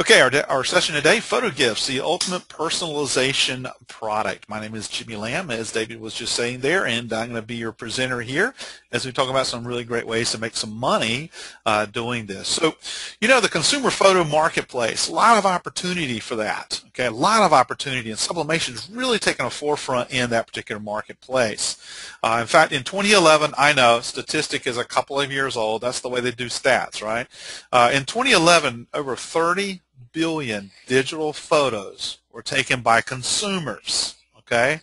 Okay, our, our session today, Photo Gifts, the ultimate personalization product. My name is Jimmy Lamb, as David was just saying there, and I'm going to be your presenter here as we talk about some really great ways to make some money uh, doing this. So, you know, the consumer photo marketplace, a lot of opportunity for that. Okay, a lot of opportunity, and sublimation is really taking a forefront in that particular marketplace. Uh, in fact, in 2011, I know statistic is a couple of years old. That's the way they do stats, right? Uh, in 2011, over 30 billion digital photos were taken by consumers. Okay,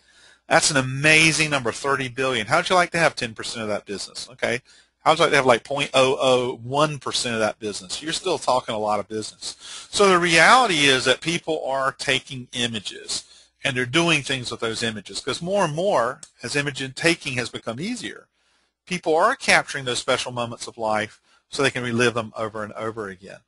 that's an amazing number, 30 billion. How'd you like to have 10% of that business? Okay, how'd you like to have like 0.001% of that business? You're still talking a lot of business. So the reality is that people are taking images and they're doing things with those images because more and more, as image taking has become easier, people are capturing those special moments of life so they can relive them over and over again.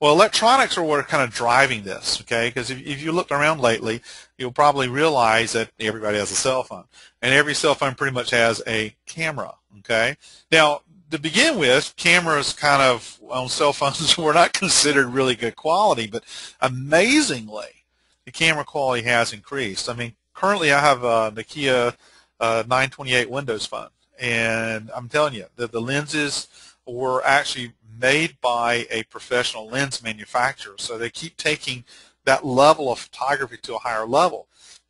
Well, electronics are what are kind of driving this, okay? Because if, if you looked around lately, you'll probably realize that everybody has a cell phone. And every cell phone pretty much has a camera, okay? Now, to begin with, cameras kind of on cell phones were not considered really good quality, but amazingly, the camera quality has increased. I mean, currently I have a Nokia uh, 928 Windows phone, and I'm telling you that the lenses were actually made by a professional lens manufacturer. So they keep taking that level of photography to a higher level.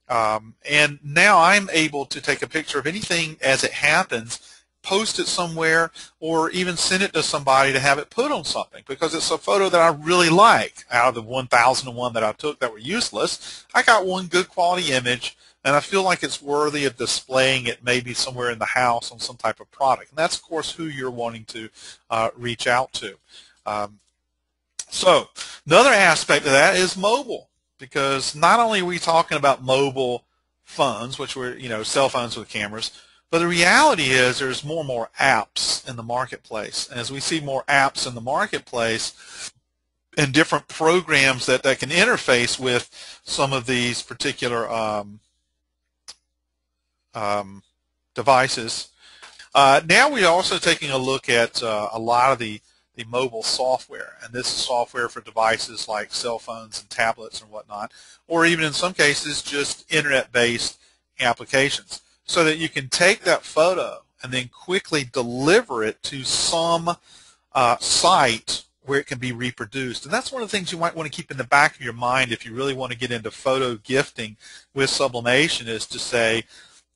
Um, and now I'm able to take a picture of anything as it happens, post it somewhere, or even send it to somebody to have it put on something because it's a photo that I really like. Out of the 1,001 that I took that were useless, I got one good quality image and I feel like it's worthy of displaying it maybe somewhere in the house on some type of product. And that's, of course, who you're wanting to uh, reach out to. Um, so another aspect of that is mobile, because not only are we talking about mobile phones, which were, you know, cell phones with cameras, but the reality is there's more and more apps in the marketplace. And as we see more apps in the marketplace, and different programs that, that can interface with some of these particular um, um, devices. Uh, now we're also taking a look at uh, a lot of the, the mobile software, and this is software for devices like cell phones and tablets and whatnot, or even in some cases just internet-based applications, so that you can take that photo and then quickly deliver it to some uh, site where it can be reproduced. And that's one of the things you might want to keep in the back of your mind if you really want to get into photo gifting with sublimation is to say,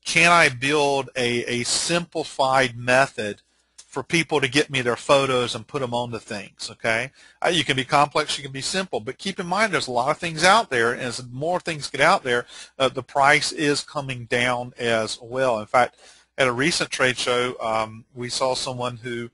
can I build a, a simplified method for people to get me their photos and put them onto things, okay? Uh, you can be complex, you can be simple, but keep in mind there's a lot of things out there, and as more things get out there, uh, the price is coming down as well. In fact, at a recent trade show, um, we saw someone who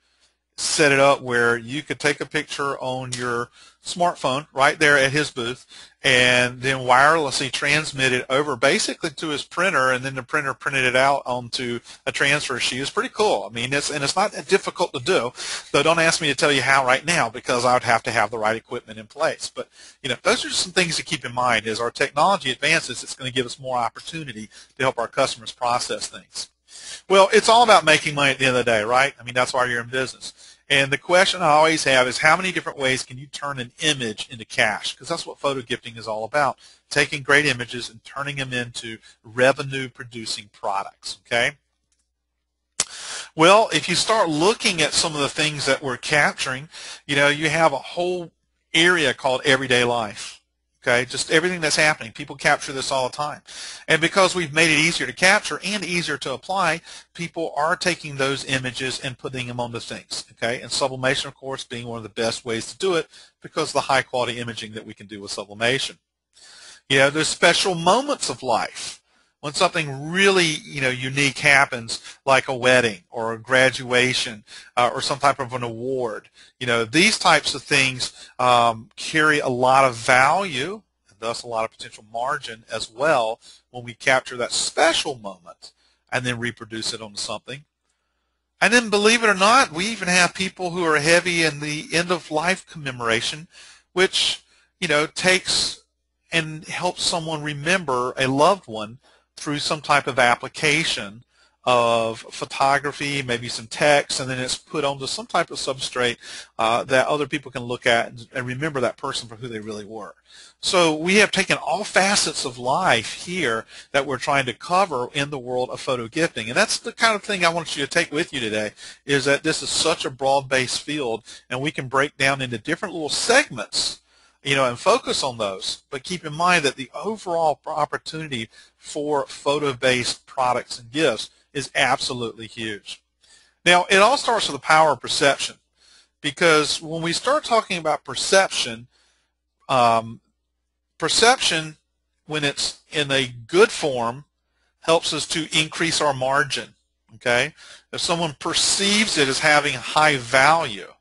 set it up where you could take a picture on your smartphone right there at his booth and then wirelessly transmit it over basically to his printer and then the printer printed it out onto a transfer sheet. It's pretty cool. I mean, it's, and it's not that difficult to do, though don't ask me to tell you how right now because I would have to have the right equipment in place. But, you know, those are some things to keep in mind as our technology advances, it's going to give us more opportunity to help our customers process things. Well, it's all about making money at the end of the day, right? I mean, that's why you're in business. And the question I always have is how many different ways can you turn an image into cash? Because that's what photo gifting is all about, taking great images and turning them into revenue-producing products, okay? Well, if you start looking at some of the things that we're capturing, you know, you have a whole area called everyday life. Okay, just everything that's happening. People capture this all the time. And because we've made it easier to capture and easier to apply, people are taking those images and putting them onto things. Okay, and sublimation, of course, being one of the best ways to do it because of the high quality imaging that we can do with sublimation. You know, there's special moments of life when something really you know unique happens, like a wedding or a graduation uh, or some type of an award, you know these types of things um, carry a lot of value and thus a lot of potential margin as well when we capture that special moment and then reproduce it onto something. And then believe it or not, we even have people who are heavy in the end of life commemoration, which you know takes and helps someone remember a loved one through some type of application of photography, maybe some text, and then it's put onto some type of substrate uh, that other people can look at and, and remember that person for who they really were. So we have taken all facets of life here that we're trying to cover in the world of photo gifting. And that's the kind of thing I want you to take with you today is that this is such a broad-based field and we can break down into different little segments you know, and focus on those. But keep in mind that the overall opportunity for photo-based products and gifts is absolutely huge. Now, it all starts with the power of perception because when we start talking about perception, um, perception, when it's in a good form, helps us to increase our margin. Okay, if someone perceives it as having high value,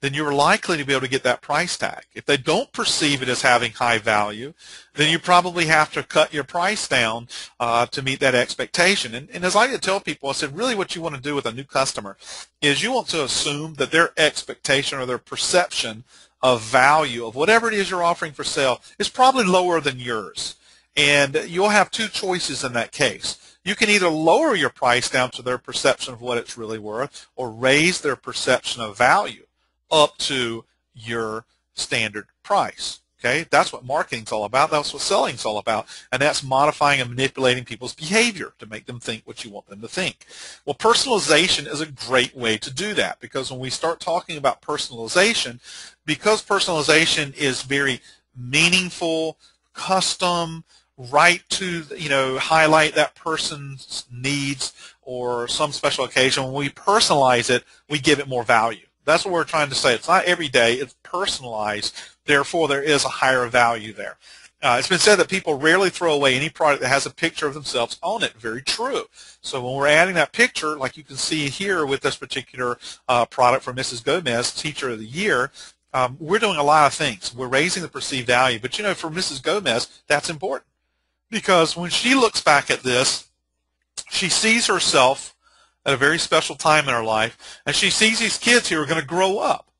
then you're likely to be able to get that price tag. If they don't perceive it as having high value, then you probably have to cut your price down uh, to meet that expectation. And, and as I tell people, I said, really what you want to do with a new customer is you want to assume that their expectation or their perception of value of whatever it is you're offering for sale is probably lower than yours. And you'll have two choices in that case. You can either lower your price down to their perception of what it's really worth or raise their perception of value up to your standard price. Okay, that's what marketing's all about. That's what selling's all about, and that's modifying and manipulating people's behavior to make them think what you want them to think. Well, personalization is a great way to do that because when we start talking about personalization, because personalization is very meaningful, custom, right to you know highlight that person's needs or some special occasion. When we personalize it, we give it more value. That's what we're trying to say. It's not every day. It's personalized. Therefore, there is a higher value there. Uh, it's been said that people rarely throw away any product that has a picture of themselves on it. Very true. So when we're adding that picture, like you can see here with this particular uh, product from Mrs. Gomez, Teacher of the Year, um, we're doing a lot of things. We're raising the perceived value. But, you know, for Mrs. Gomez, that's important because when she looks back at this, she sees herself at a very special time in her life, and she sees these kids who are going to grow up,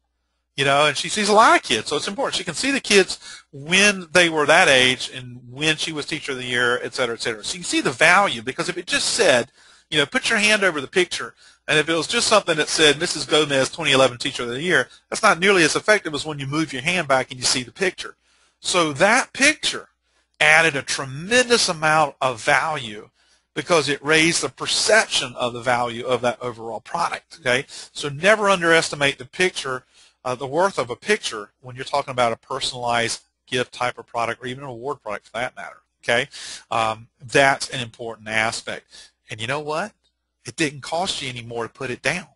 you know, and she sees a lot of kids, so it's important. She can see the kids when they were that age and when she was Teacher of the Year, et cetera, et cetera. So you can see the value because if it just said, you know, put your hand over the picture, and if it was just something that said Mrs. Gomez 2011 Teacher of the Year, that's not nearly as effective as when you move your hand back and you see the picture. So that picture added a tremendous amount of value because it raised the perception of the value of that overall product. Okay, so never underestimate the picture, uh, the worth of a picture when you're talking about a personalized gift type of product or even an award product for that matter. Okay, um, that's an important aspect. And you know what? It didn't cost you any more to put it down.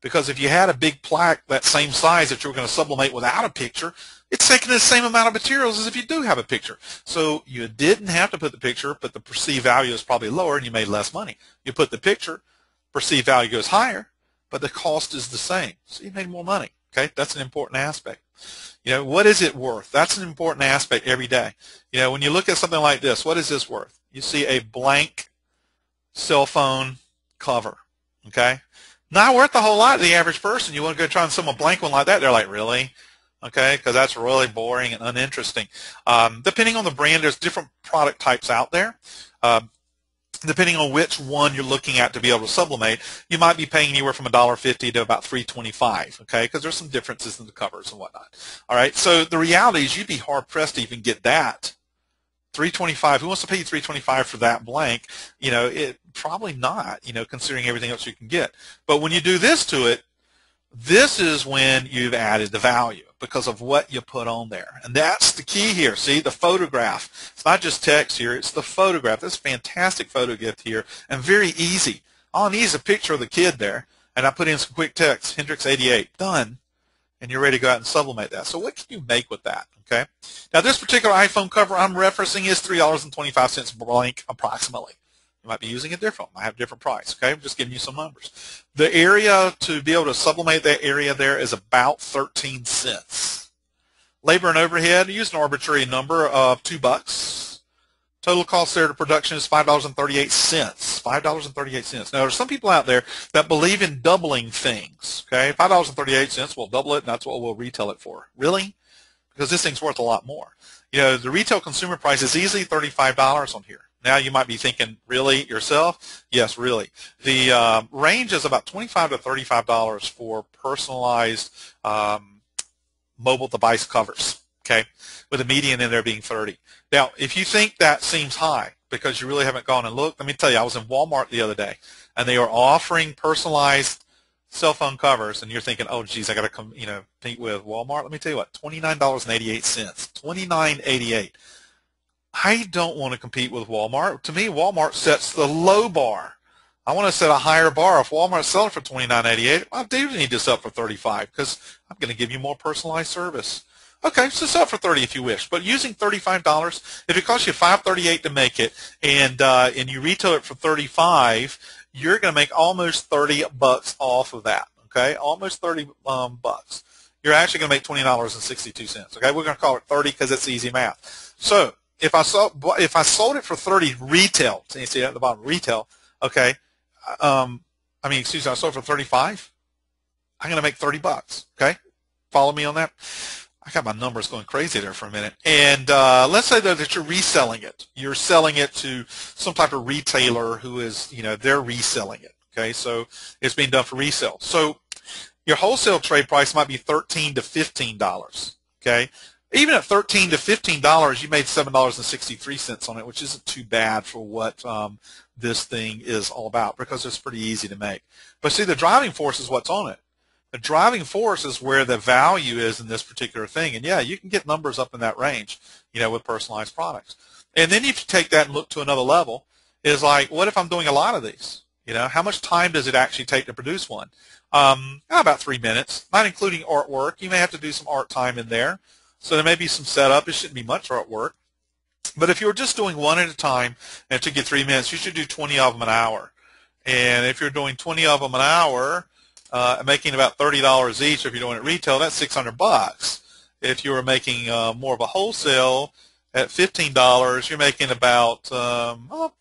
Because if you had a big plaque that same size that you were going to sublimate without a picture, it's taking the same amount of materials as if you do have a picture. So you didn't have to put the picture, but the perceived value is probably lower and you made less money. You put the picture, perceived value goes higher, but the cost is the same. So you made more money. Okay, that's an important aspect. You know, what is it worth? That's an important aspect every day. You know, when you look at something like this, what is this worth? You see a blank cell phone cover. Okay, not worth a whole lot to the average person. You want to go try and sell a blank one like that, they're like, really? Okay, because that's really boring and uninteresting. Um, depending on the brand, there's different product types out there. Um, depending on which one you're looking at to be able to sublimate, you might be paying anywhere from $1.50 to about $3.25, okay, because there's some differences in the covers and whatnot. All right, so the reality is you'd be hard-pressed to even get that 325 who wants to pay you 325 for that blank you know it probably not you know considering everything else you can get but when you do this to it this is when you've added the value because of what you put on there. And that's the key here. See, the photograph. It's not just text here. It's the photograph. This fantastic photo gift here and very easy. All I need is a picture of the kid there. And I put in some quick text, Hendrix 88, done. And you're ready to go out and sublimate that. So what can you make with that? Okay. Now this particular iPhone cover I'm referencing is $3.25 blank approximately. You might be using a different one. I have a different price. Okay, I'm just giving you some numbers. The area to be able to sublimate that area there is about 13 cents. Labor and overhead, use an arbitrary number of two bucks. Total cost there to production is $5.38. $5.38. Now, there's some people out there that believe in doubling things. Okay, $5.38, we'll double it, and that's what we'll retail it for. Really? Because this thing's worth a lot more. You know, the retail consumer price is easily $35 on here. Now you might be thinking, really, yourself? Yes, really. The uh, range is about 25 to $35 for personalized um, mobile device covers, okay, with a median in there being 30. Now, if you think that seems high because you really haven't gone and looked, let me tell you, I was in Walmart the other day, and they are offering personalized cell phone covers, and you're thinking, oh, geez, I got to come, you know, compete with Walmart. Let me tell you what, $29.88. $29.88. I don't want to compete with Walmart. To me, Walmart sets the low bar. I want to set a higher bar. If Walmart's selling for $29.88, I do need to sell for 35 because I'm going to give you more personalized service. Okay, so sell for 30 if you wish, but using $35, if it costs you $5.38 to make it and uh, and you retail it for 35, you're going to make almost 30 bucks off of that. Okay, almost 30 um, bucks. You're actually going to make $20.62. Okay, we're going to call it 30 because it's easy math. So if I sold if I sold it for 30 retail, so you see that at the bottom retail, okay, um, I mean, excuse me, I sold for 35. I'm going to make 30 bucks. Okay, follow me on that. I got my numbers going crazy there for a minute. And uh, let's say that, that you're reselling it. You're selling it to some type of retailer who is, you know, they're reselling it. Okay, so it's being done for resale. So your wholesale trade price might be 13 to $15. Okay, even at 13 to $15, you made $7.63 on it, which isn't too bad for what um, this thing is all about because it's pretty easy to make. But see, the driving force is what's on it. The driving force is where the value is in this particular thing. And yeah, you can get numbers up in that range, you know, with personalized products. And then if you take that and look to another level, is like, what if I'm doing a lot of these? You know, how much time does it actually take to produce one? Um, about three minutes, not including artwork. You may have to do some art time in there. So there may be some setup. It shouldn't be much artwork. But if you're just doing one at a time and it took you three minutes, you should do 20 of them an hour. And if you're doing 20 of them an hour, uh, making about $30 each, if you're doing it retail, that's 600 bucks. If you were making uh, more of a wholesale at $15, you're making about, um, oh,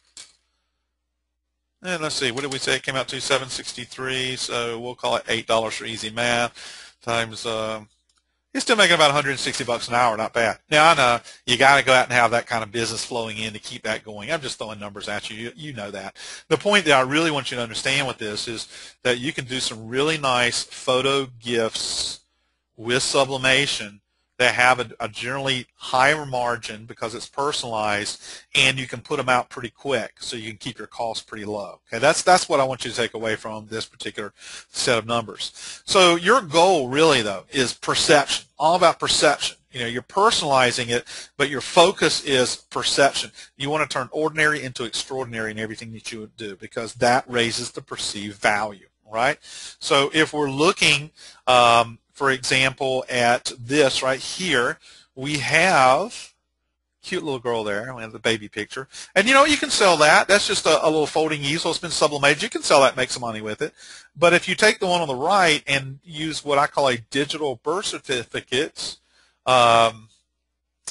and let's see, what did we say it came out to? 763 so we'll call it $8 for easy math times uh, you're still making about 160 bucks an hour. Not bad. Now I know you got to go out and have that kind of business flowing in to keep that going. I'm just throwing numbers at you. you. You know that. The point that I really want you to understand with this is that you can do some really nice photo gifts with sublimation that have a, a, generally higher margin because it's personalized and you can put them out pretty quick so you can keep your costs pretty low. Okay, that's that's what I want you to take away from this particular set of numbers. So your goal really though is perception, all about perception. You know, you're personalizing it, but your focus is perception. You want to turn ordinary into extraordinary in everything that you do because that raises the perceived value, right? So if we're looking um, for example, at this right here, we have cute little girl there. We have the baby picture. And you know, you can sell that. That's just a, a, little folding easel. It's been sublimated. You can sell that make some money with it. But if you take the one on the right and use what I call a digital birth certificate, um,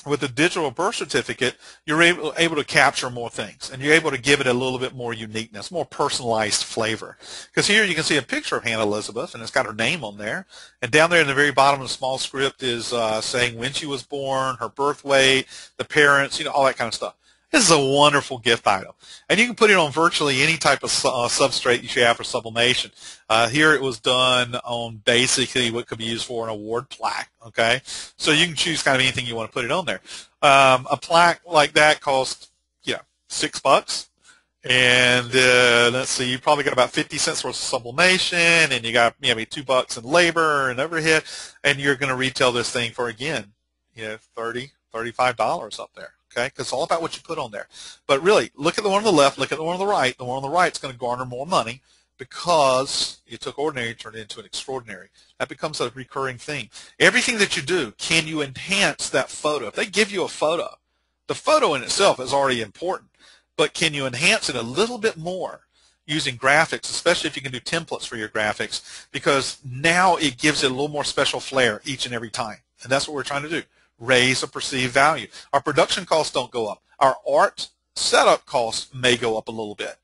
with the digital birth certificate, you're able, able to capture more things, and you're able to give it a little bit more uniqueness, more personalized flavor. Because here you can see a picture of Hannah Elizabeth, and it's got her name on there. And down there in the very bottom of the small script is uh, saying when she was born, her birth weight, the parents, you know, all that kind of stuff. This is a wonderful gift item. And you can put it on virtually any type of uh, substrate you should have for sublimation. Uh, here it was done on basically what could be used for an award plaque, okay? So you can choose kind of anything you want to put it on there. Um, a plaque like that costs, you know, six bucks. And uh, let's see, you probably got about 50 cents worth of sublimation, and you got maybe two bucks in labor and overhead, and you're going to retail this thing for, again, you know, 30 $35 up there okay? Because it's all about what you put on there. But really, look at the one on the left, look at the one on the right. The one on the right is going to garner more money because you took ordinary and turned it into an extraordinary. That becomes a recurring thing. Everything that you do, can you enhance that photo? If they give you a photo, the photo in itself is already important, but can you enhance it a little bit more using graphics, especially if you can do templates for your graphics, because now it gives it a little more special flair each and every time. And that's what we're trying to do raise a perceived value. Our production costs don't go up. Our art setup costs may go up a little bit.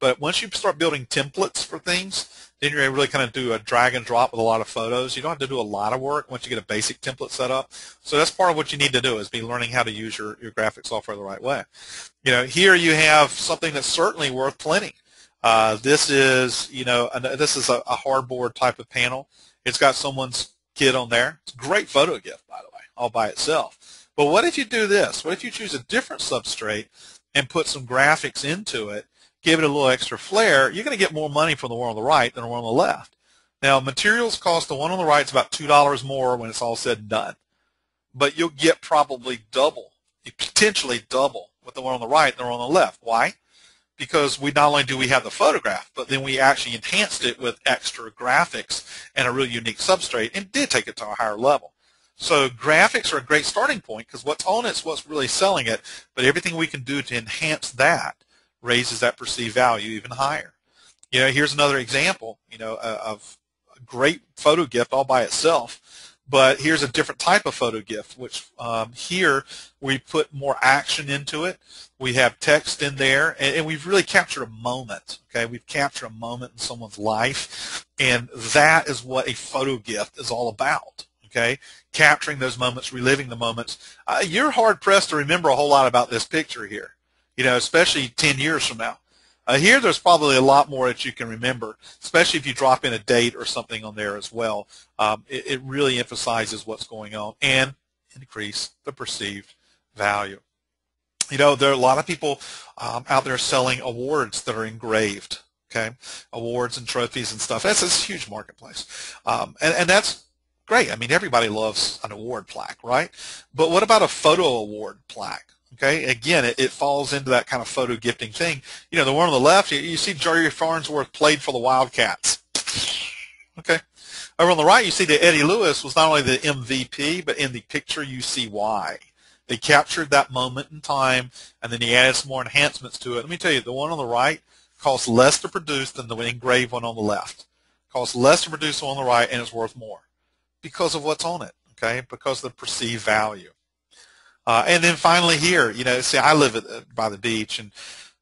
But once you start building templates for things, then you're able to really kind of do a drag and drop with a lot of photos. You don't have to do a lot of work once you get a basic template set up. So that's part of what you need to do is be learning how to use your, your graphic software the right way. You know, here you have something that's certainly worth plenty. Uh, this is, you know, this is a, a hardboard type of panel. It's got someone's kid on there. It's a great photo gift, by the way, all by itself. But what if you do this? What if you choose a different substrate and put some graphics into it, give it a little extra flair, you're going to get more money from the one on the right than the one on the left. Now, materials cost the one on the right is about $2 more when it's all said and done. But you'll get probably double, potentially double with the one on the right than the one on the left. Why? Because we not only do we have the photograph, but then we actually enhanced it with extra graphics and a really unique substrate and did take it to a higher level. So graphics are a great starting point because what's on it is what's really selling it, but everything we can do to enhance that raises that perceived value even higher. You know, here's another example, you know, of a great photo gift all by itself, but here's a different type of photo gift, which um, here we put more action into it. We have text in there, and, and we've really captured a moment, okay? We've captured a moment in someone's life, and that is what a photo gift is all about okay? Capturing those moments, reliving the moments. Uh, you're hard pressed to remember a whole lot about this picture here, you know, especially 10 years from now. Uh, here, there's probably a lot more that you can remember, especially if you drop in a date or something on there as well. Um, it, it really emphasizes what's going on and increase the perceived value. You know, there are a lot of people um, out there selling awards that are engraved, okay, awards and trophies and stuff. That's a huge marketplace, um, and, and that's great. I mean, everybody loves an award plaque, right? But what about a photo award plaque? Okay, again, it, it falls into that kind of photo gifting thing. You know, the one on the left, you, you see Jerry Farnsworth played for the Wildcats. Okay. Over on the right, you see that Eddie Lewis was not only the MVP, but in the picture you see why. They captured that moment in time, and then he added some more enhancements to it. Let me tell you, the one on the right costs less to produce than the engraved one on the left. Costs less to produce the one on the right, and it's worth more because of what's on it, okay, because of the perceived value. Uh, and then finally here, you know, see, I live at, by the beach, and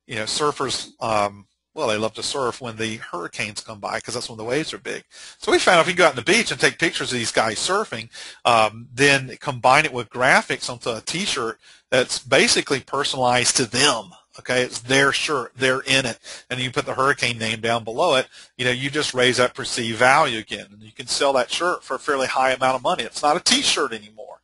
you know, surfers, um, well, they love to surf when the hurricanes come by because that's when the waves are big. So we found if you go out on the beach and take pictures of these guys surfing, um, then combine it with graphics onto a T-shirt that's basically personalized to them. Okay, it's their shirt, they're in it, and you put the hurricane name down below it. You know, you just raise that perceived value again, and you can sell that shirt for a fairly high amount of money. It's not a T-shirt anymore.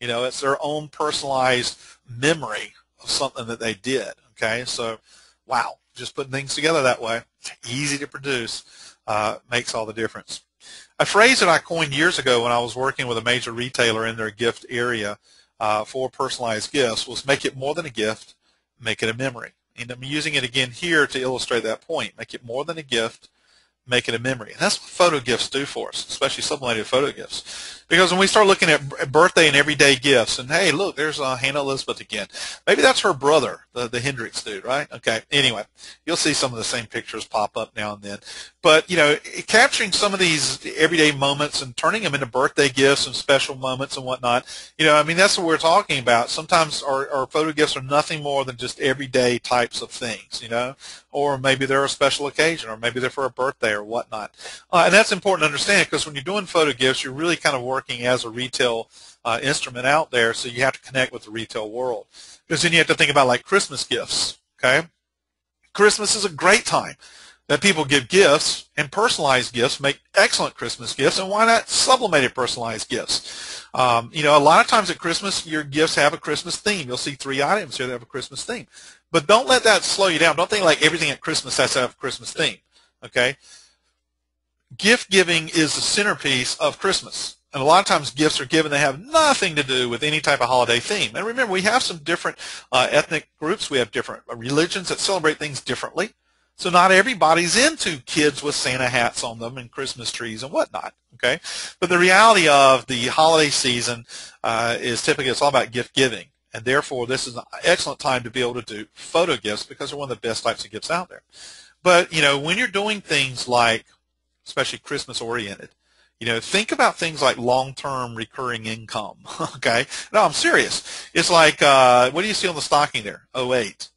You know, it's their own personalized memory of something that they did. Okay, so wow, just putting things together that way, easy to produce, uh, makes all the difference. A phrase that I coined years ago when I was working with a major retailer in their gift area uh, for personalized gifts was make it more than a gift, make it a memory. And I'm using it again here to illustrate that point. Make it more than a gift, make it a memory. And that's what photo gifts do for us, especially sublimated photo gifts. Because when we start looking at birthday and everyday gifts, and hey, look, there's uh, Hannah Elizabeth again. Maybe that's her brother, the, the Hendricks dude, right? Okay. Anyway, you'll see some of the same pictures pop up now and then. But, you know, capturing some of these everyday moments and turning them into birthday gifts and special moments and whatnot, you know, I mean, that's what we're talking about. Sometimes our, our photo gifts are nothing more than just everyday types of things, you know, or maybe they're a special occasion, or maybe they're for a birthday or whatnot. Uh, and that's important to understand because when you're doing photo gifts, you're really kind of working as a retail uh, instrument out there, so you have to connect with the retail world. Because then you have to think about like Christmas gifts, okay? Christmas is a great time that people give gifts and personalized gifts make excellent Christmas gifts, and why not sublimated personalized gifts? Um, you know, a lot of times at Christmas, your gifts have a Christmas theme. You'll see three items here that have a Christmas theme. But don't let that slow you down. Don't think like everything at Christmas has to have a Christmas theme, okay? Gift giving is the centerpiece of Christmas. And a lot of times gifts are given that have nothing to do with any type of holiday theme. And remember, we have some different uh, ethnic groups. We have different religions that celebrate things differently. So not everybody's into kids with Santa hats on them and Christmas trees and whatnot. Okay, but the reality of the holiday season uh, is typically it's all about gift giving, and therefore this is an excellent time to be able to do photo gifts because they're one of the best types of gifts out there. But you know when you're doing things like, especially Christmas oriented, you know, think about things like long-term recurring income. okay, no, I'm serious. It's like uh, what do you see on the stocking there? 08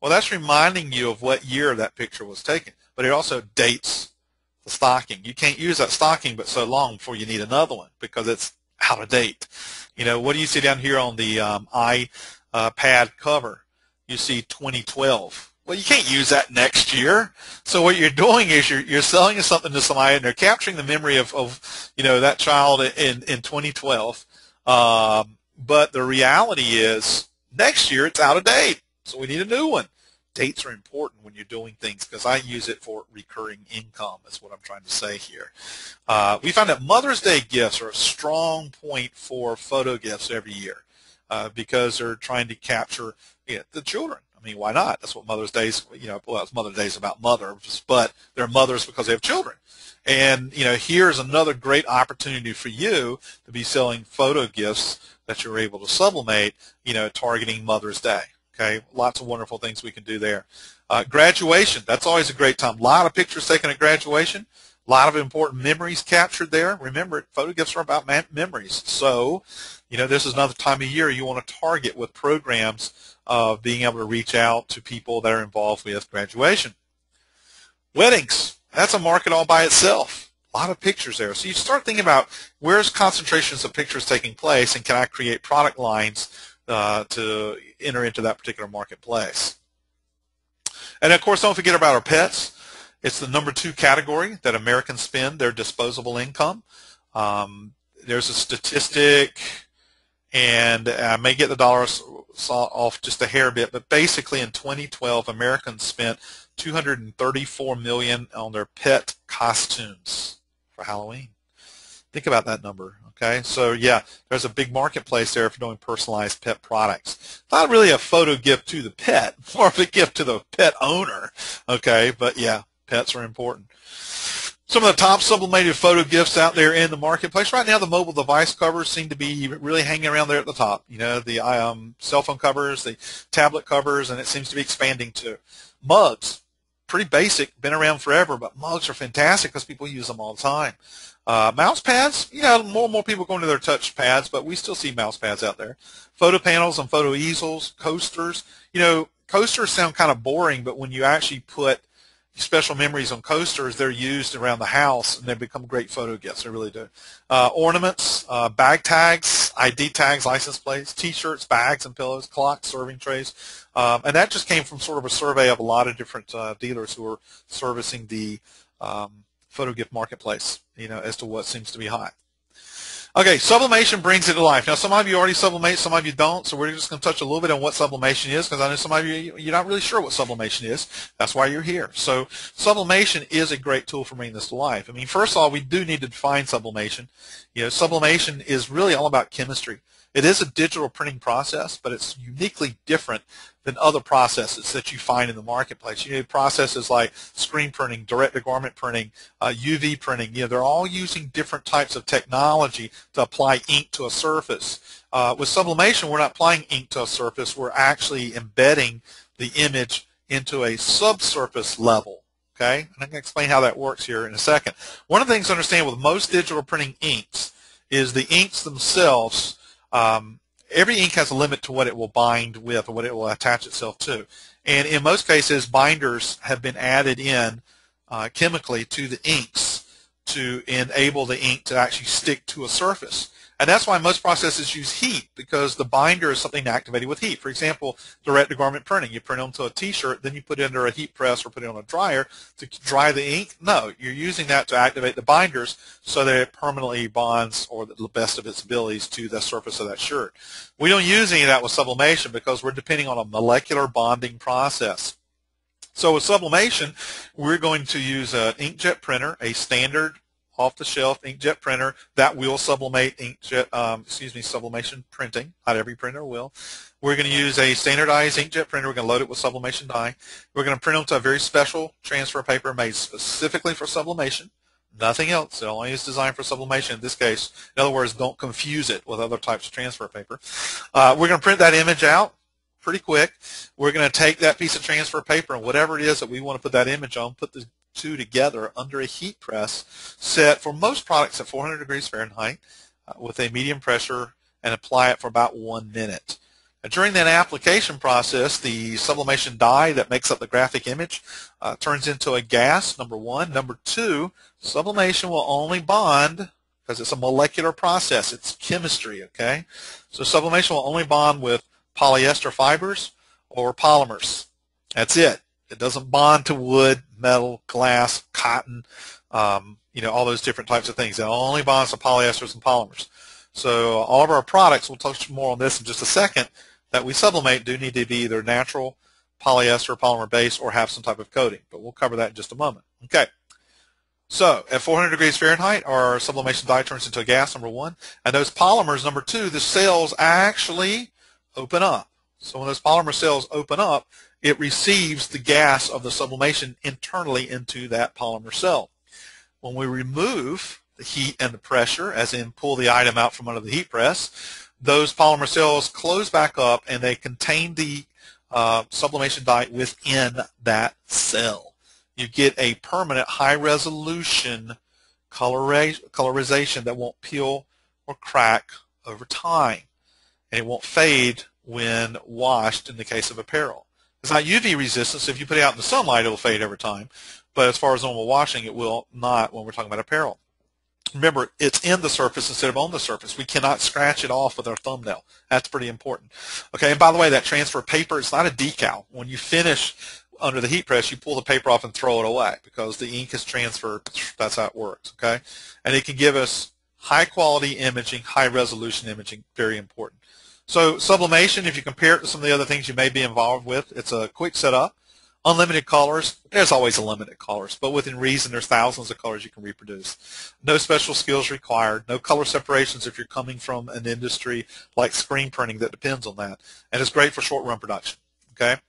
Well, that's reminding you of what year that picture was taken, but it also dates the stocking. You can't use that stocking but so long before you need another one because it's out of date. You know, what do you see down here on the um, iPad uh, cover? You see 2012. Well, you can't use that next year. So what you're doing is you're, you're selling something to somebody, and they're capturing the memory of, of you know that child in in 2012. Um, but the reality is next year it's out of date, so we need a new one. Dates are important when you're doing things because I use it for recurring income. Is what I'm trying to say here. Uh, we find that Mother's Day gifts are a strong point for photo gifts every year uh, because they're trying to capture you know, the children. I mean, why not? That's what Mother's Day is. You know, well, Mother's Day is about mothers, but they're mothers because they have children. And you know, here's another great opportunity for you to be selling photo gifts that you're able to sublimate. You know, targeting Mother's Day. Okay, lots of wonderful things we can do there. Uh, graduation, that's always a great time. A lot of pictures taken at graduation. A lot of important memories captured there. Remember, photo gifts are about memories. So, you know, this is another time of year you want to target with programs of being able to reach out to people that are involved with graduation. Weddings, that's a market all by itself. A lot of pictures there. So you start thinking about where's concentrations of pictures taking place and can I create product lines uh, to enter into that particular marketplace. And of course, don't forget about our pets. It's the number two category that Americans spend their disposable income. Um, there's a statistic, and I may get the dollars off just a hair bit, but basically in 2012, Americans spent 234 million on their pet costumes for Halloween. Think about that number. Okay, so yeah, there's a big marketplace there for doing personalized pet products. Not really a photo gift to the pet, more of a gift to the pet owner. Okay, but yeah, pets are important. Some of the top sublimated photo gifts out there in the marketplace right now, the mobile device covers seem to be really hanging around there at the top. You know, the um, cell phone covers, the tablet covers, and it seems to be expanding too. Mugs, pretty basic, been around forever, but mugs are fantastic because people use them all the time. Uh, mouse pads, you know, more and more people going to their touch pads, but we still see mouse pads out there. Photo panels and photo easels, coasters. You know, coasters sound kind of boring, but when you actually put special memories on coasters, they're used around the house and they become great photo gifts. They really do. Uh, ornaments, uh, bag tags, ID tags, license plates, T-shirts, bags and pillows, clocks, serving trays. Um, and that just came from sort of a survey of a lot of different uh, dealers who are servicing the um, photo gift marketplace, you know, as to what seems to be hot. Okay, sublimation brings it to life. Now, some of you already sublimate, some of you don't, so we're just going to touch a little bit on what sublimation is, because I know some of you, you're not really sure what sublimation is. That's why you're here. So sublimation is a great tool for bringing this to life. I mean, first of all, we do need to define sublimation. You know, sublimation is really all about chemistry. It is a digital printing process, but it's uniquely different than other processes that you find in the marketplace. You know, processes like screen printing, direct-to-garment printing, uh, UV printing, you know, they're all using different types of technology to apply ink to a surface. Uh, with sublimation, we're not applying ink to a surface. We're actually embedding the image into a subsurface level. Okay, and I'm going to explain how that works here in a second. One of the things to understand with most digital printing inks is the inks themselves um, every ink has a limit to what it will bind with or what it will attach itself to. And in most cases, binders have been added in uh, chemically to the inks to enable the ink to actually stick to a surface. And that's why most processes use heat because the binder is something activated with heat. For example, direct-to-garment printing. You print onto a T-shirt, then you put it under a heat press or put it on a dryer to dry the ink. No, you're using that to activate the binders so that it permanently bonds or the best of its abilities to the surface of that shirt. We don't use any of that with sublimation because we're depending on a molecular bonding process. So with sublimation, we're going to use an inkjet printer, a standard off-the-shelf inkjet printer that will sublimate inkjet, um, excuse me, sublimation printing. Not every printer will. We're going to use a standardized inkjet printer. We're going to load it with sublimation dye. We're going to print onto a very special transfer paper made specifically for sublimation. Nothing else. It only is designed for sublimation in this case. In other words, don't confuse it with other types of transfer paper. Uh, we're going to print that image out pretty quick. We're going to take that piece of transfer paper and whatever it is that we want to put that image on, put the two together under a heat press set for most products at 400 degrees Fahrenheit uh, with a medium pressure and apply it for about one minute. During that application process, the sublimation dye that makes up the graphic image uh, turns into a gas, number one. Number two, sublimation will only bond because it's a molecular process. It's chemistry, okay? So sublimation will only bond with polyester fibers or polymers. That's it. It doesn't bond to wood, metal, glass, cotton, um, you know, all those different types of things. It only bonds to polyesters and polymers. So all of our products, we'll touch more on this in just a second, that we sublimate do need to be either natural, polyester, polymer base, or have some type of coating. But we'll cover that in just a moment. Okay. So at 400 degrees Fahrenheit, our sublimation dye turns into a gas, number one. And those polymers, number two, the cells actually open up. So when those polymer cells open up, it receives the gas of the sublimation internally into that polymer cell. When we remove the heat and the pressure, as in pull the item out from under the heat press, those polymer cells close back up and they contain the uh, sublimation dye within that cell. You get a permanent high resolution colorization that won't peel or crack over time. And it won't fade when washed in the case of apparel. It's not UV resistant, if you put it out in the sunlight, it will fade over time. But as far as normal washing, it will not when we're talking about apparel. Remember, it's in the surface instead of on the surface. We cannot scratch it off with our thumbnail. That's pretty important. Okay, and by the way, that transfer paper, it's not a decal. When you finish under the heat press, you pull the paper off and throw it away because the ink is transferred. That's how it works, okay? And it can give us high quality imaging, high resolution imaging, very important. So sublimation, if you compare it to some of the other things you may be involved with, it's a quick setup. Unlimited colors, there's always a limited colors, but within reason there's thousands of colors you can reproduce. No special skills required, no color separations if you're coming from an industry like screen printing that depends on that, and it's great for short run production. Okay.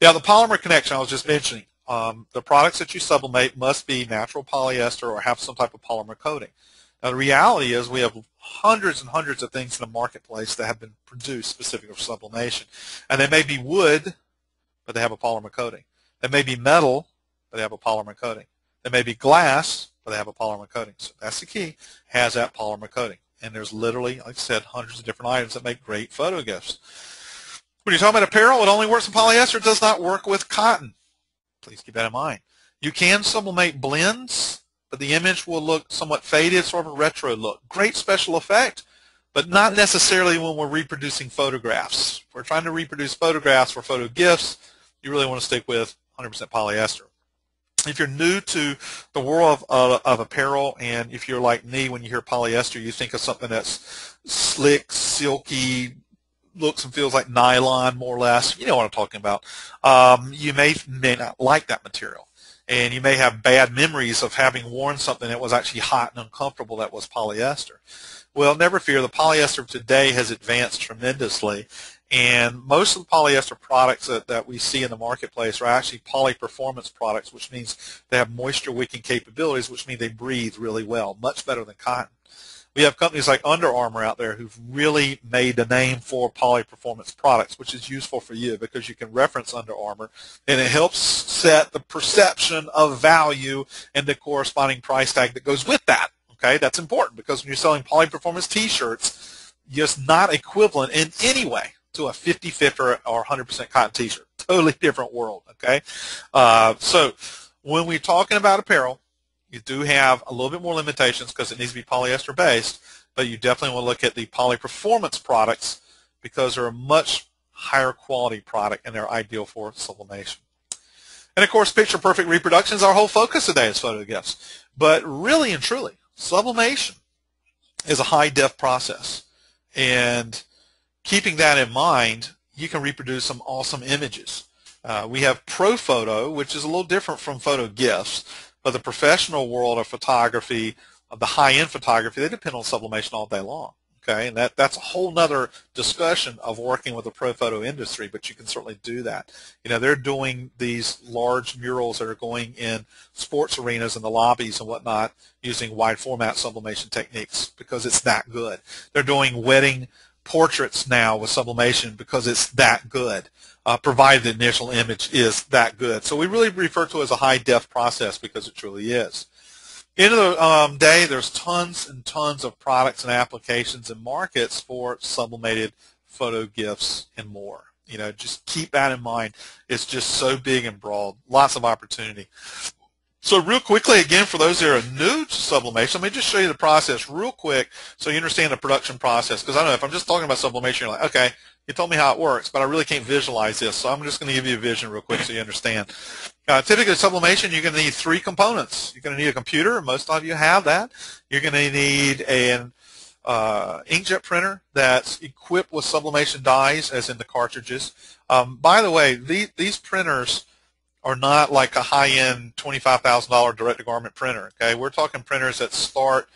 Now the polymer connection I was just mentioning, um, the products that you sublimate must be natural polyester or have some type of polymer coating. Now the reality is we have hundreds and hundreds of things in the marketplace that have been produced specific for sublimation. And they may be wood, but they have a polymer coating. They may be metal, but they have a polymer coating. They may be glass, but they have a polymer coating. So that's the key, has that polymer coating. And there's literally, like I said, hundreds of different items that make great photo gifts. When you're talking about apparel, it only works in polyester. It does not work with cotton. Please keep that in mind. You can sublimate blends, but the image will look somewhat faded, sort of a retro look. Great special effect, but not necessarily when we're reproducing photographs. If we're trying to reproduce photographs for photo gifts, you really want to stick with 100% polyester. If you're new to the world of, of apparel, and if you're like me, when you hear polyester, you think of something that's slick, silky, looks and feels like nylon, more or less. You know what I'm talking about. Um, you may may not like that material, and you may have bad memories of having worn something that was actually hot and uncomfortable that was polyester. Well, never fear. The polyester of today has advanced tremendously, and most of the polyester products that, that we see in the marketplace are actually poly-performance products, which means they have moisture-wicking capabilities, which mean they breathe really well, much better than cotton. We have companies like Under Armour out there who've really made a name for poly-performance products, which is useful for you because you can reference Under Armour, and it helps set the perception of value and the corresponding price tag that goes with that. Okay, that's important because when you're selling poly-performance T-shirts, just not equivalent in any way to a 50-50 or 100% cotton T-shirt. Totally different world. Okay, uh, so when we're talking about apparel, you do have a little bit more limitations because it needs to be polyester based, but you definitely want to look at the poly performance products because they're a much higher quality product and they're ideal for sublimation. And of course, picture perfect reproductions, our whole focus today is photo gifts. But really and truly, sublimation is a high def process. And keeping that in mind, you can reproduce some awesome images. Uh, we have Pro Photo, which is a little different from photo gifs. But the professional world of photography, of the high-end photography, they depend on sublimation all day long. Okay, and that, that's a whole nother discussion of working with the pro photo industry, but you can certainly do that. You know, they're doing these large murals that are going in sports arenas and the lobbies and whatnot using wide format sublimation techniques because it's that good. They're doing wedding portraits now with sublimation because it's that good uh, provided the initial image is that good. So we really refer to it as a high-def process because it truly is. Of the um, day, there's tons and tons of products and applications and markets for sublimated photo gifs, and more. You know, just keep that in mind. It's just so big and broad. Lots of opportunity. So real quickly, again, for those that are new to sublimation, let me just show you the process real quick so you understand the production process. Because I don't know, if I'm just talking about sublimation, you're like, okay, you told me how it works, but I really can't visualize this. So I'm just going to give you a vision real quick so you understand. Uh, typically, sublimation, you're going to need three components. You're going to need a computer. Most of you have that. You're going to need an uh, inkjet printer that's equipped with sublimation dyes, as in the cartridges. Um, by the way, these, these printers are not like a high-end $25,000 direct-to-garment printer. Okay, we're talking printers that start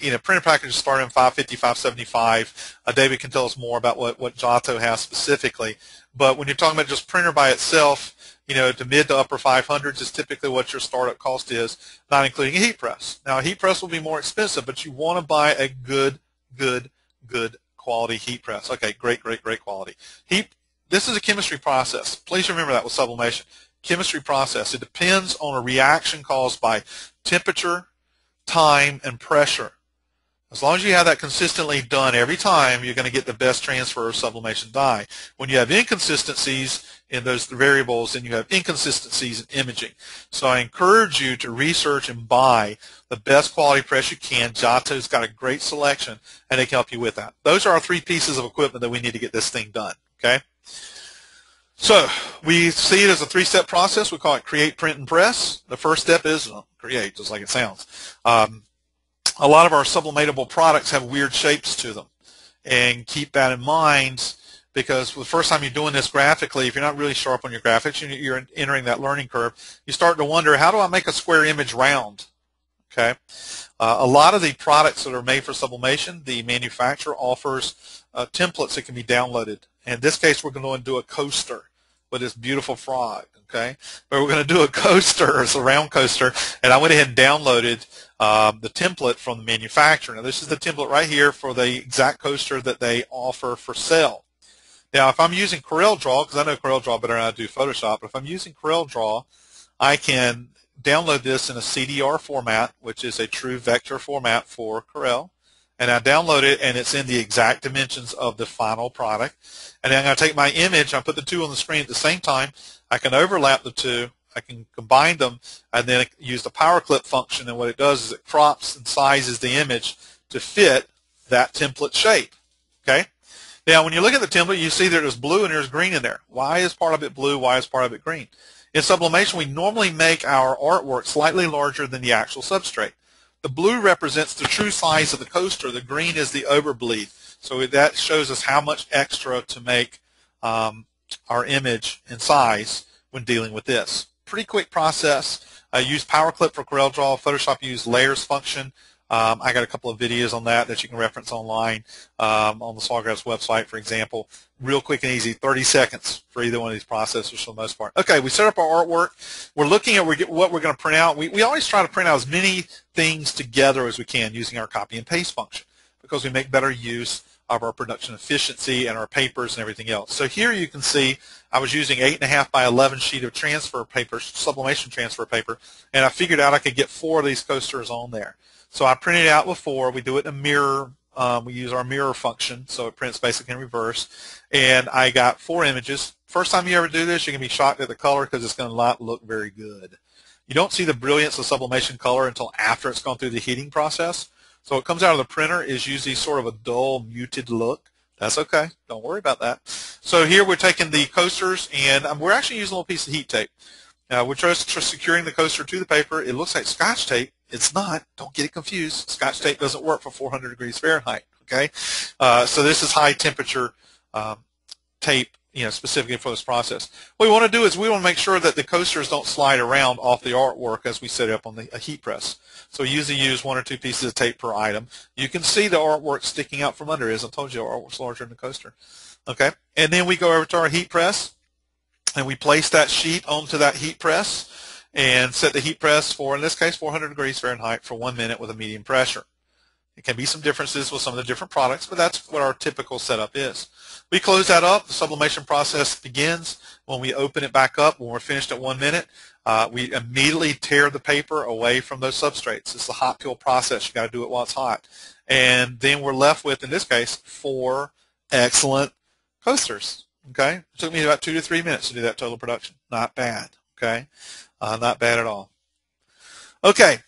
you know, printer packages start in 550, 575. Uh, David can tell us more about what, what Joto has specifically. But when you're talking about just printer by itself, you know, to mid to upper 500s is typically what your startup cost is, not including a heat press. Now, a heat press will be more expensive, but you want to buy a good, good, good quality heat press. Okay, great, great, great quality. Heat. This is a chemistry process. Please remember that with sublimation. Chemistry process. It depends on a reaction caused by temperature, time, and pressure. As long as you have that consistently done every time, you're going to get the best transfer of sublimation dye. When you have inconsistencies in those variables, then you have inconsistencies in imaging. So I encourage you to research and buy the best quality press you can. Joto's got a great selection, and they can help you with that. Those are our three pieces of equipment that we need to get this thing done. Okay. So we see it as a three-step process. We call it create, print, and press. The first step is uh, create, just like it sounds. Um, a lot of our sublimatable products have weird shapes to them. And keep that in mind because the first time you're doing this graphically, if you're not really sharp on your graphics, you're entering that learning curve, you start to wonder, how do I make a square image round? Okay. Uh, a lot of the products that are made for sublimation, the manufacturer offers uh, templates that can be downloaded. In this case, we're going to do a coaster with this beautiful frog. Okay. But we're going to do a coaster, a round coaster, and I went ahead and downloaded um, the template from the manufacturer. Now this is the template right here for the exact coaster that they offer for sale. Now if I'm using CorelDRAW, because I know CorelDRAW better than I do Photoshop, but if I'm using CorelDRAW, I can download this in a CDR format, which is a true vector format for Corel. And I download it, and it's in the exact dimensions of the final product. And then I'm going to take my image, I put the two on the screen at the same time. I can overlap the two, I can combine them and then use the power clip function and what it does is it crops and sizes the image to fit that template shape. Okay? Now when you look at the template you see that there's blue and there's green in there. Why is part of it blue? Why is part of it green? In sublimation we normally make our artwork slightly larger than the actual substrate. The blue represents the true size of the coaster. The green is the overbleed. So that shows us how much extra to make um, our image in size when dealing with this pretty quick process. I use PowerClip for CorelDRAW. Photoshop use layers function. Um, I got a couple of videos on that that you can reference online um, on the Sawgrass website, for example. Real quick and easy, 30 seconds for either one of these processors for the most part. Okay, we set up our artwork. We're looking at what we're going to print out. We, we always try to print out as many things together as we can using our copy and paste function because we make better use of our production efficiency and our papers and everything else. So here you can see I was using 8.5 by 11 sheet of transfer paper, sublimation transfer paper, and I figured out I could get four of these coasters on there. So I printed out four. We do it in a mirror. Um, we use our mirror function, so it prints basically in reverse. And I got four images. First time you ever do this, you're going to be shocked at the color because it's going to not look very good. You don't see the brilliance of sublimation color until after it's gone through the heating process. So what comes out of the printer is usually sort of a dull, muted look. That's okay. Don't worry about that. So here we're taking the coasters, and um, we're actually using a little piece of heat tape. Now we're just securing the coaster to the paper. It looks like Scotch tape. It's not. Don't get it confused. Scotch tape doesn't work for 400 degrees Fahrenheit. Okay, uh, so this is high temperature um, tape you know, specifically for this process. What we want to do is we want to make sure that the coasters don't slide around off the artwork as we set it up on the heat press. So we usually use one or two pieces of tape per item. You can see the artwork sticking out from under. As I told you, our artwork's larger than the coaster. Okay, and then we go over to our heat press, and we place that sheet onto that heat press and set the heat press for, in this case, 400 degrees Fahrenheit for one minute with a medium pressure. It can be some differences with some of the different products, but that's what our typical setup is. We close that up. The sublimation process begins. When we open it back up, when we're finished at one minute, uh, we immediately tear the paper away from those substrates. It's a hot peel process. You've got to do it while it's hot. And then we're left with, in this case, four excellent coasters. Okay, it took me about two to three minutes to do that total production. Not bad. Okay, uh, not bad at all. Okay,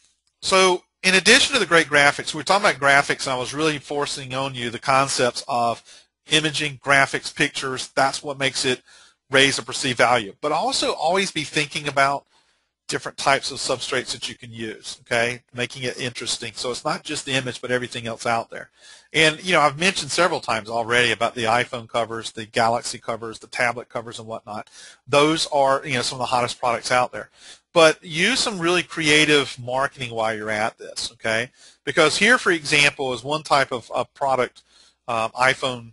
so in addition to the great graphics, we were talking about graphics, and I was really forcing on you the concepts of imaging, graphics, pictures. That's what makes it raise a perceived value. But also always be thinking about different types of substrates that you can use, okay, making it interesting. So it's not just the image, but everything else out there. And, you know, I've mentioned several times already about the iPhone covers, the Galaxy covers, the tablet covers and whatnot. Those are, you know, some of the hottest products out there. But use some really creative marketing while you're at this, okay? Because here, for example, is one type of, of product, um, iPhone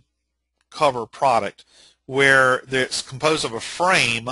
cover product, where it's composed of a frame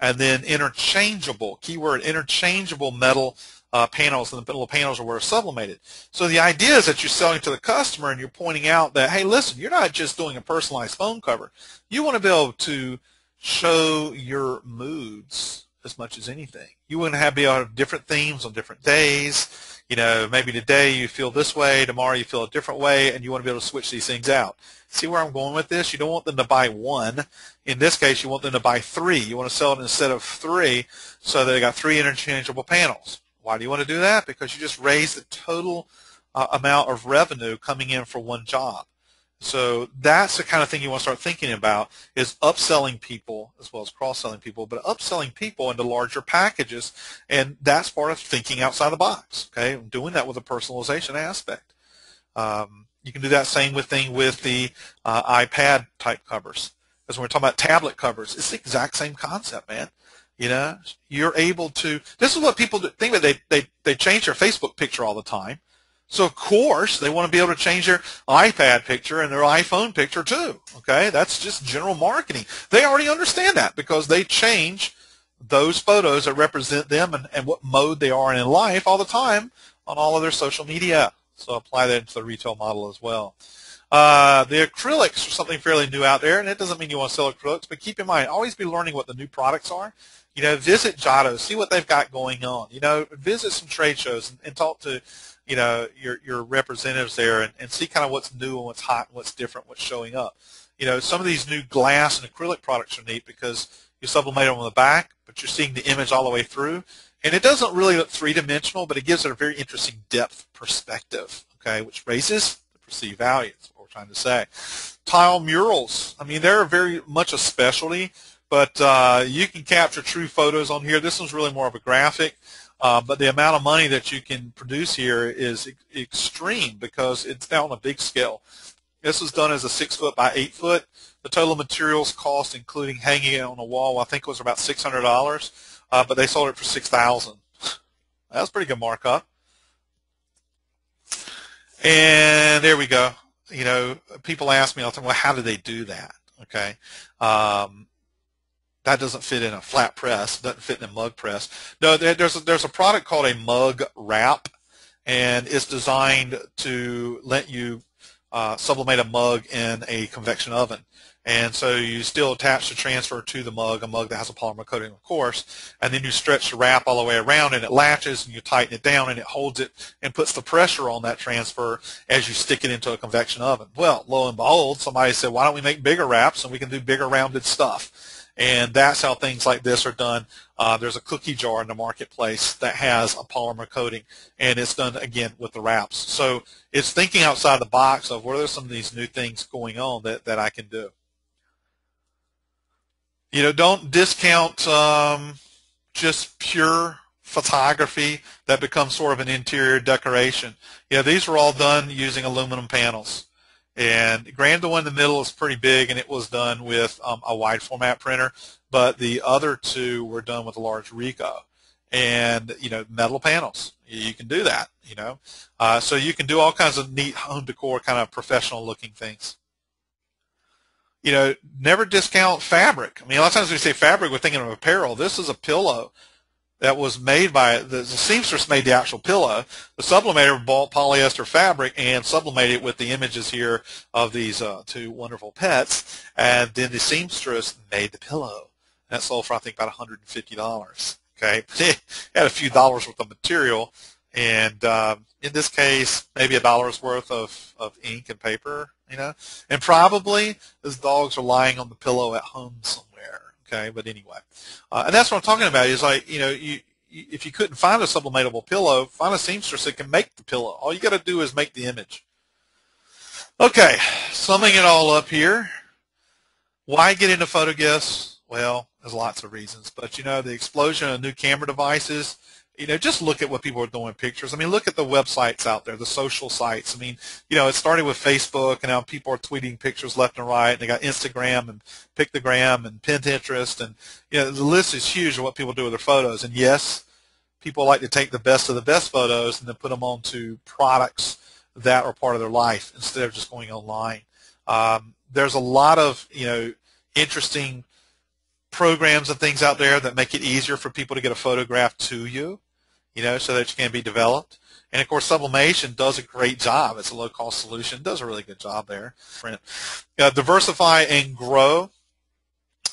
and then interchangeable, keyword interchangeable metal uh, panels, and the metal panels are where sublimated. So the idea is that you're selling to the customer and you're pointing out that, hey, listen, you're not just doing a personalized phone cover. You want to be able to show your moods as much as anything. You to have be able to have different themes on different days. You know, maybe today you feel this way, tomorrow you feel a different way, and you want to be able to switch these things out. See where I'm going with this? You don't want them to buy one. In this case, you want them to buy three. You want to sell it instead of three so they got three interchangeable panels. Why do you want to do that? Because you just raise the total uh, amount of revenue coming in for one job. So that's the kind of thing you want to start thinking about is upselling people as well as cross-selling people, but upselling people into larger packages, and that's part of thinking outside the box. Okay, doing that with a personalization aspect. Um, you can do that same with thing with the uh, iPad type covers. Because when we're talking about tablet covers, it's the exact same concept, man. You know, you're able to. This is what people think that they they they change their Facebook picture all the time. So of course they want to be able to change their iPad picture and their iPhone picture too. Okay, that's just general marketing. They already understand that because they change those photos that represent them and, and what mode they are in life all the time on all of their social media. So apply that into the retail model as well. Uh, the acrylics are something fairly new out there, and it doesn't mean you want to sell acrylics, but keep in mind, always be learning what the new products are. You know, visit Joto, see what they've got going on. You know, visit some trade shows and, and talk to, you know, your your representatives there and, and see kind of what's new and what's hot and what's different, what's showing up. You know, some of these new glass and acrylic products are neat because you sublimate them on the back, but you're seeing the image all the way through. And it doesn't really look three-dimensional, but it gives it a very interesting depth perspective, okay, which raises the perceived value. That's what we're trying to say. Tile murals. I mean, they're very much a specialty, but uh, you can capture true photos on here. This one's really more of a graphic, uh, but the amount of money that you can produce here is e extreme because it's down on a big scale. This was done as a six foot by eight foot. The total materials cost, including hanging it on a wall, I think was about six hundred dollars uh, but they sold it for six thousand. That was pretty good markup. And there we go. You know, people ask me all well, how do they do that? Okay. Um, that doesn't fit in a flat press, doesn't fit in a mug press. No, there's a, there's a product called a mug wrap, and it's designed to let you uh, sublimate a mug in a convection oven. And so you still attach the transfer to the mug, a mug that has a polymer coating, of course, and then you stretch the wrap all the way around and it latches and you tighten it down and it holds it and puts the pressure on that transfer as you stick it into a convection oven. Well, lo and behold, somebody said, why don't we make bigger wraps and we can do bigger rounded stuff? And that's how things like this are done. Uh, there's a cookie jar in the marketplace that has a polymer coating, and it's done, again, with the wraps. So it's thinking outside the box of what are some of these new things going on that, that I can do. You know, don't discount um, just pure photography that becomes sort of an interior decoration. Yeah, these were all done using aluminum panels. And Grand, the one in the middle is pretty big, and it was done with um, a wide format printer. But the other two were done with a large Ricoh, and you know, metal panels. You can do that. You know, uh, so you can do all kinds of neat home decor, kind of professional-looking things you know, never discount fabric. I mean, a lot of times we say fabric, we're thinking of apparel. This is a pillow that was made by the, the seamstress made the actual pillow. The sublimator bought polyester fabric and sublimated it with the images here of these uh, two wonderful pets, and then the seamstress made the pillow. That sold for I think about $150. Okay, it had a few dollars worth of material, and um, in this case, maybe a dollar's worth of, of ink and paper you know, and probably his dogs are lying on the pillow at home somewhere. Okay, but anyway, uh, and that's what I'm talking about. Is like you know, you, if you couldn't find a sublimatable pillow, find a seamstress that can make the pillow. All you got to do is make the image. Okay, summing it all up here. Why get into Photo-gifts? Well, there's lots of reasons, but you know, the explosion of new camera devices you know, just look at what people are doing pictures. I mean, look at the websites out there, the social sites. I mean, you know, it started with Facebook, and now people are tweeting pictures left and right. And they got Instagram and Pictogram and Pinterest, and you know, the list is huge of what people do with their photos. And yes, people like to take the best of the best photos and then put them onto products that are part of their life instead of just going online. Um, there's a lot of you know interesting programs and things out there that make it easier for people to get a photograph to you you know, so that you can be developed. And of course, sublimation does a great job. It's a low-cost solution. does a really good job there. Uh, diversify and grow.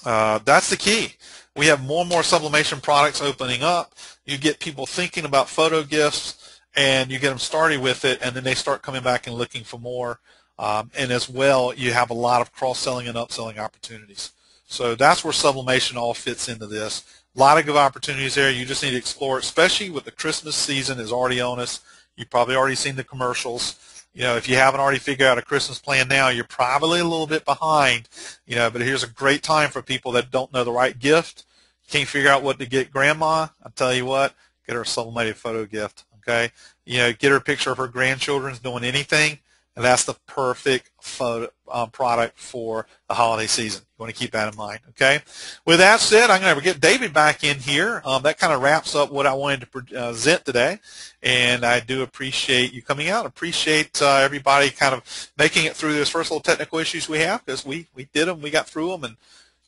Uh, that's the key. We have more and more sublimation products opening up. You get people thinking about photo gifts, and you get them started with it, and then they start coming back and looking for more. Um, and as well, you have a lot of cross-selling and upselling opportunities. So that's where sublimation all fits into this. A lot of good opportunities there. You just need to explore, especially with the Christmas season is already on us. You've probably already seen the commercials. You know, if you haven't already figured out a Christmas plan now, you're probably a little bit behind. You know, but here's a great time for people that don't know the right gift. Can't figure out what to get grandma. I'll tell you what, get her a sublimated photo gift. Okay, you know, get her a picture of her grandchildren's doing anything and that's the perfect photo, um, product for the holiday season. You want to keep that in mind, okay? With that said, I'm going to get David back in here. Um, that kind of wraps up what I wanted to present today, and I do appreciate you coming out. Appreciate uh, everybody kind of making it through those first little technical issues we have because we, we did them, we got through them, and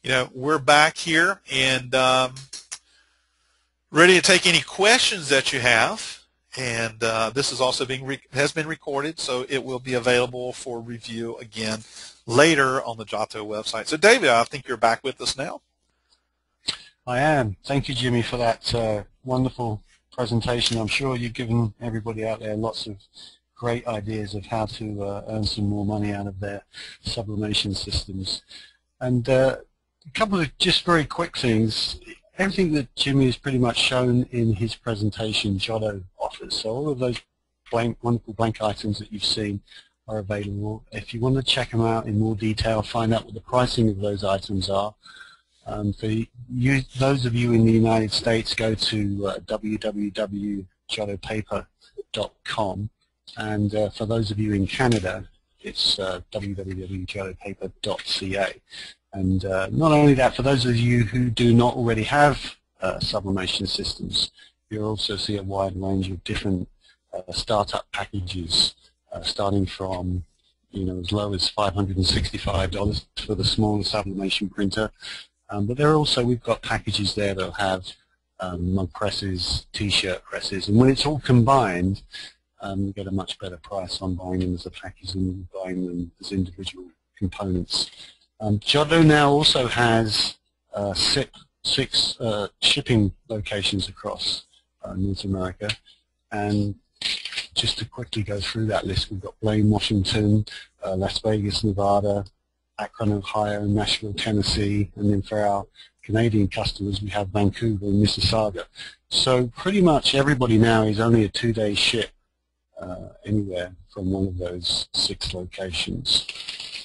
you know we're back here and um, ready to take any questions that you have and uh, this is also being has been recorded, so it will be available for review again later on the Joto website. So, David, I think you're back with us now. I am. Thank you, Jimmy, for that uh, wonderful presentation. I'm sure you've given everybody out there lots of great ideas of how to uh, earn some more money out of their sublimation systems. And uh, a couple of just very quick things everything that Jimmy has pretty much shown in his presentation, Joto offers. So all of those blank, wonderful blank items that you've seen are available. If you want to check them out in more detail, find out what the pricing of those items are. Um, for you, those of you in the United States, go to uh, www.jotopaper.com. And uh, for those of you in Canada, it's uh. And uh, not only that, for those of you who do not already have uh, sublimation systems, you'll also see a wide range of different uh, startup packages, uh, starting from you know as low as $565 for the smaller sublimation printer. Um, but there are also we've got packages there that have um, mug presses, t-shirt presses, and when it's all combined, um, get a much better price on buying them as a package than buying them as individual components. Um, now also has uh, six, six uh, shipping locations across uh, North America. And just to quickly go through that list, we've got Blaine, Washington, uh, Las Vegas, Nevada, Akron, Ohio, Nashville, Tennessee, and then for our Canadian customers, we have Vancouver and Mississauga. So pretty much everybody now is only a two-day ship uh, anywhere from one of those six locations.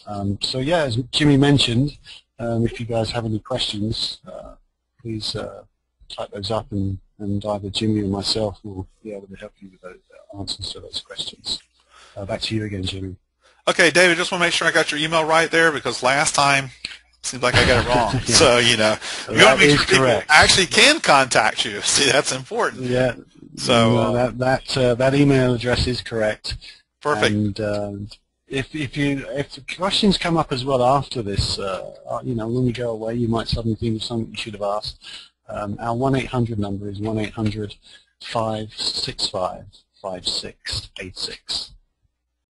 Um, so yeah, as Jimmy mentioned, um, if you guys have any questions, uh, please uh, type those up and, and either Jimmy or myself will be able to help you with those answers to those questions. Uh, back to you again, Jimmy. Okay, David, just want to make sure I got your email right there because last time it seems like I got it wrong. yeah. So, you know, you want to make sure people actually can contact you. See, that's important. Yeah. So no, that that uh, that email address is correct. Perfect. And uh, if if you if questions come up as well after this, uh, uh, you know, when you go away, you might suddenly think of something you should have asked. Um, our one eight hundred number is one eight hundred five six five five six eight six.